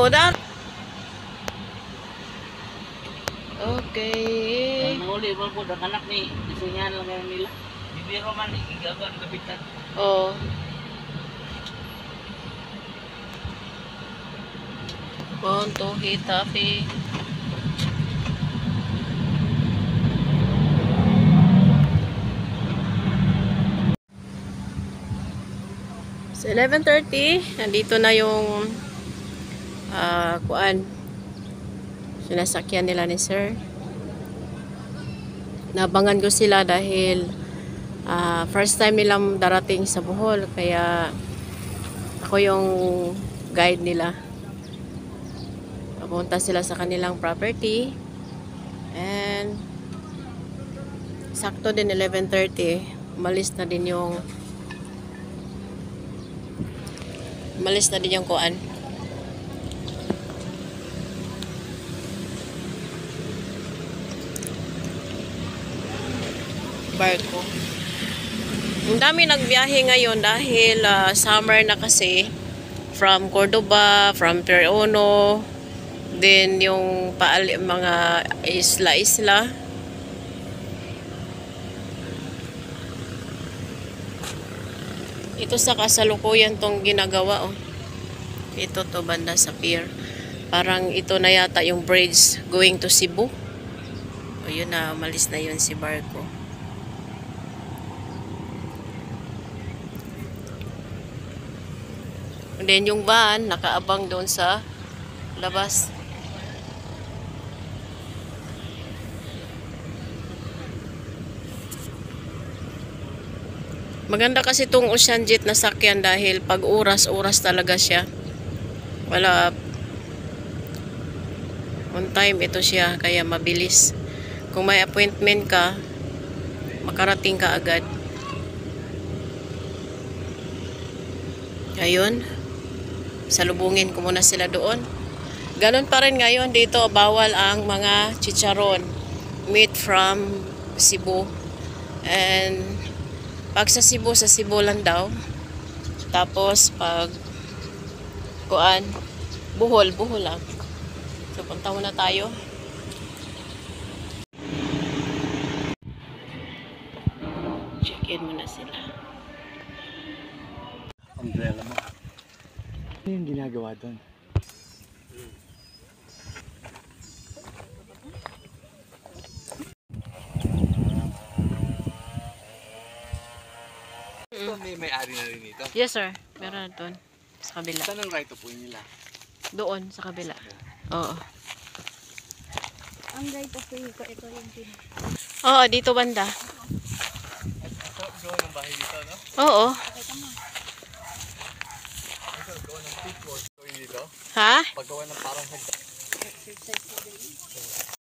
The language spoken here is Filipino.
Oh, dar. Okay. Ang uli, wala po, ang anak ni, isunyan lang ngayon nila. Bibiro man, igagan, kapitan. Oh. One, two, hit, happy. So, 11.30, nandito na yung ah, kuan. Sinasakyan nila ni sir. Nabangan ko sila dahil ah, first time nilang darating sa Bohol. Kaya ako yung guide nila. Papunta sila sa kanilang property. And sakto din 11.30 umalis na din yung umalis na din yung kuan barko ang dami nagbiyahe ngayon dahil ah, summer na kasi from Cordoba, from Perono, then yung paali, mga isla-isla. Ito sa kasalukuyan tong ginagawa oh. Ito to banda sa pier. Parang ito na yata yung bridge going to Cebu. O yun na, umalis na yun si barko. And then yung van, nakaabang doon sa labas. Maganda kasi itong Ocean Jet na sakyan dahil pag oras-oras talaga siya. Wala on time ito siya kaya mabilis. Kung may appointment ka, makarating ka agad. Ayun. Salubungin ko muna sila doon. Ganon pa rin ngayon dito, bawal ang mga chicharon. Meat from Cebu. And pag sa Cebu, sa Cebu lang daw. Tapos pag kuan, buhol, buhol lang. So punta muna tayo. Check in muna sila. umbrella mo. Ano yung ginagawa doon? Ito may may-ari na rin ito. Yes sir, meron na doon. Sa kabila. Saan ang right of way nila? Doon, sa kabila. Oo. Ang right of way ko, ito yung pin. Oo, dito banda. Ito, gawa ng bahay dito, no? Oo. Ito, gawa Ha? Paggawa ng parang hagdan. Exercise na.